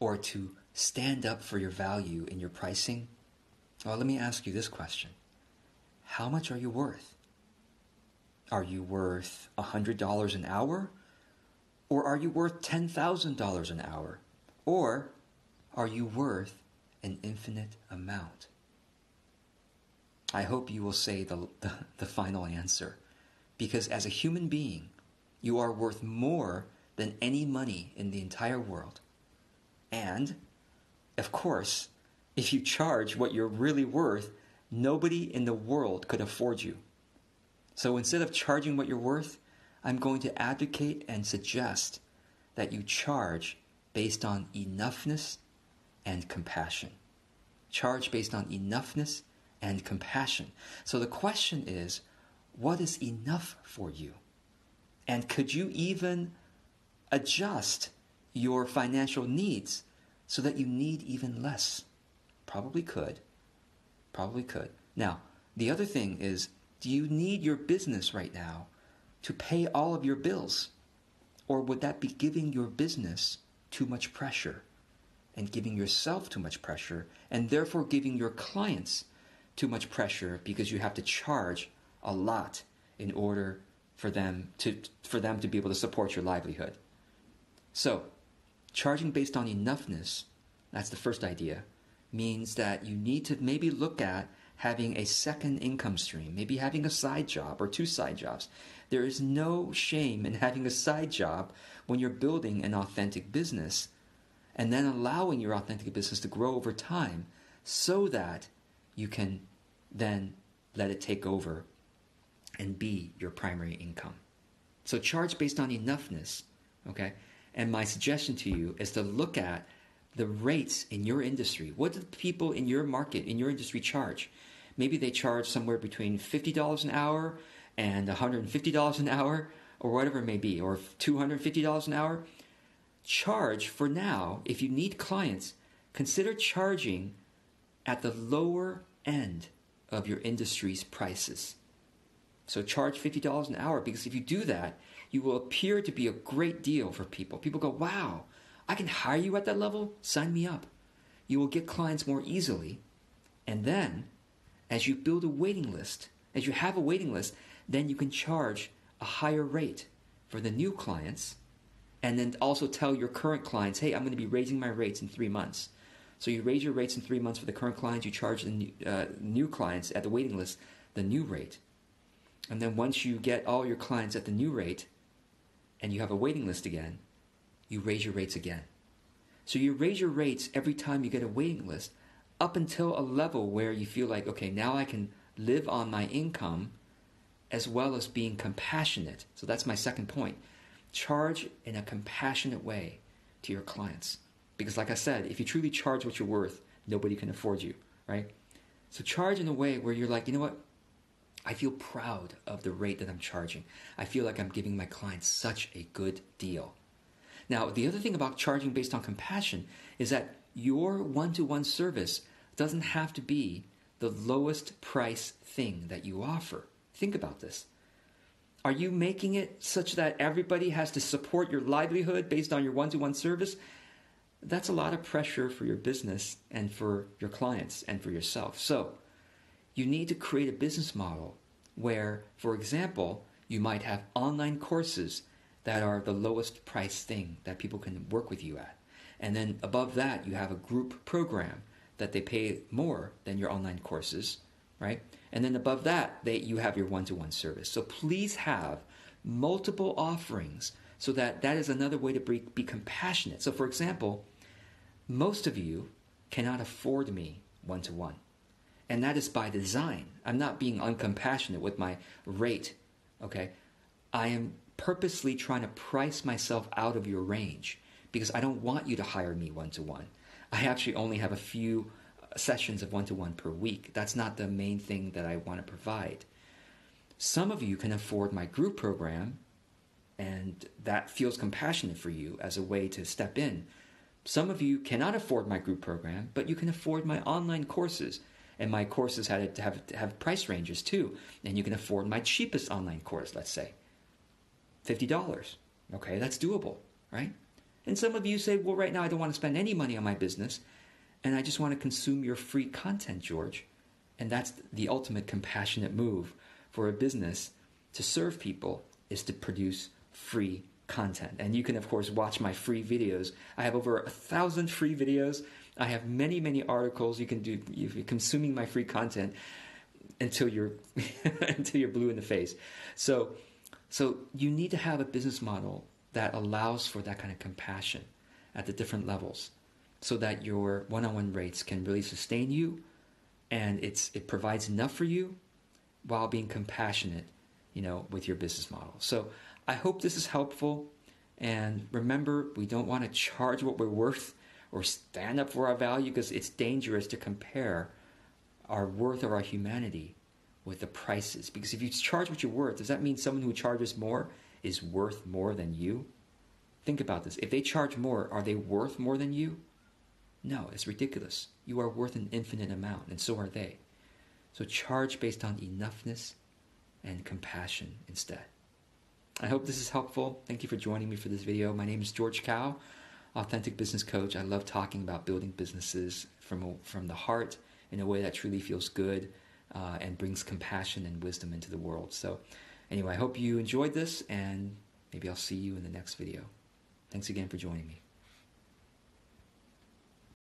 or to stand up for your value in your pricing? Well, let me ask you this question How much are you worth? Are you worth $100 an hour? Or are you worth $10,000 an hour? Or are you worth an infinite amount? I hope you will say the, the, the, final answer. Because as a human being, you are worth more than any money in the entire world. And, of course, if you charge what you're really worth, nobody in the world could afford you. So instead of charging what you're worth, I'm going to advocate and suggest that you charge based on enoughness and compassion. Charge based on enoughness and compassion. So the question is what is enough for you? And could you even adjust your financial needs so that you need even less? Probably could. Probably could. Now, the other thing is do you need your business right now to pay all of your bills? Or would that be giving your business too much pressure and giving yourself too much pressure and therefore giving your clients too much pressure because you have to charge a lot in order for them to for them to be able to support your livelihood. So, charging based on enoughness, that's the first idea, means that you need to maybe look at having a second income stream, maybe having a side job or two side jobs. There is no shame in having a side job when you're building an authentic business and then allowing your authentic business to grow over time so that you can then let it take over and be your primary income. So charge based on enoughness, okay? And my suggestion to you is to look at the rates in your industry. What do people in your market, in your industry charge? Maybe they charge somewhere between $50 an hour and $150 an hour, or whatever it may be, or $250 an hour. Charge for now, if you need clients, consider charging at the lower end of your industry's prices. So charge $50 an hour because if you do that, you will appear to be a great deal for people. People go, wow, I can hire you at that level? Sign me up. You will get clients more easily. And then, as you build a waiting list, as you have a waiting list, then you can charge a higher rate for the new clients. And then also tell your current clients, hey, I'm going to be raising my rates in three months. So you raise your rates in three months for the current clients, you charge the new, uh, new clients at the waiting list the new rate. And then once you get all your clients at the new rate and you have a waiting list again, you raise your rates again. So you raise your rates every time you get a waiting list up until a level where you feel like, okay, now I can live on my income as well as being compassionate. So that's my second point. Charge in a compassionate way to your clients. Because, like I said, if you truly charge what you're worth, nobody can afford you, right? So charge in a way where you're like, you know what? I feel proud of the rate that I'm charging. I feel like I'm giving my clients such a good deal. Now, the other thing about charging based on compassion is that your one to one service doesn't have to be the lowest price thing that you offer. Think about this. Are you making it such that everybody has to support your livelihood based on your one to one service? That's a lot of pressure for your business and for your clients and for yourself. So, you need to create a business model where, for example, you might have online courses that are the lowest price thing that people can work with you at. And then above that, you have a group program that they pay more than your online courses, right? And then above that, they, you have your one to one service. So please have multiple offerings so that that is another way to be, be compassionate. So, for example, most of you cannot afford me one to one. And that is by design. I'm not being uncompassionate with my rate, okay? I am purposely trying to price myself out of your range because I don't want you to hire me one to one. I actually only have a few uh, sessions of one to one per week. That's not the main thing that I want to provide. Some of you can afford my group program, and that feels compassionate for you as a way to step in. Some of you cannot afford my group program, but you can afford my online courses. And my courses had to have, have, have price ranges too. And you can afford my cheapest online course, let's say $50. Okay, that's doable, right? And some of you say, well, right now I don't want to spend any money on my business and I just want to consume your free content, George. And that's the ultimate compassionate move for a business to serve people is to produce free content. And you can, of course, watch my free videos. I have over a thousand free videos. I have many, many articles you can do you're consuming my free content until you're until you're blue in the face. So so you need to have a business model that allows for that kind of compassion at the different levels so that your one-on-one rates can really sustain you and it's it provides enough for you while being compassionate, you know, with your business model. So I hope this is helpful. And remember, we don't want to charge what we're worth or stand up for our value because it's dangerous to compare our worth or our humanity with the prices. Because if you charge what you're worth, does that mean someone who charges more is worth more than you? Think about this. If they charge more, are they worth more than you? No, it's ridiculous. You are worth an infinite amount, and so are they. So charge based on enoughness and compassion instead. I hope this is helpful. Thank you for joining me for this video. My name is George Kao, Authentic Business Coach. I love talking about building businesses from, from the heart in a way that truly feels good uh, and brings compassion and wisdom into the world. So, anyway, I hope you enjoyed this, and maybe I'll see you in the next video. Thanks again for joining me.